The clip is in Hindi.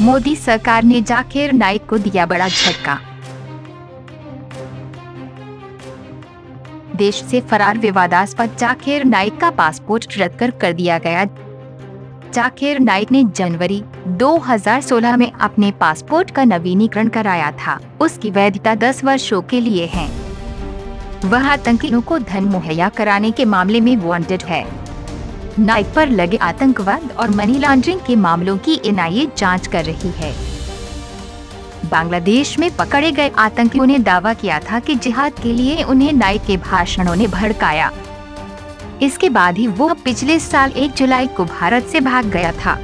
मोदी सरकार ने जाकिर नाइक को दिया बड़ा झटका। देश से फरार विवादास्पद जाकिर नाइक का पासपोर्ट रद्द कर कर दिया गया। जाकिर नाइक ने जनवरी 2016 में अपने पासपोर्ट का नवीनीकरण कराया था। उसकी वैधता 10 वर्षों के लिए है। वह आतंकियों को धन मुहैया कराने के मामले में वांटेड है। नाइक पर लगे आतंकवाद और मनी लॉन्ड्रिंग के मामलों की एनआईए जाँच कर रही है। बांग्लादेश में पकड़े गए आतंकियों ने दावा किया था कि जिहाद के लिए उन्हें नाइक के भाषणों ने भड़काया। इसके बाद ही वो पिछले साल एक जुलाई को भारत से भाग गया था।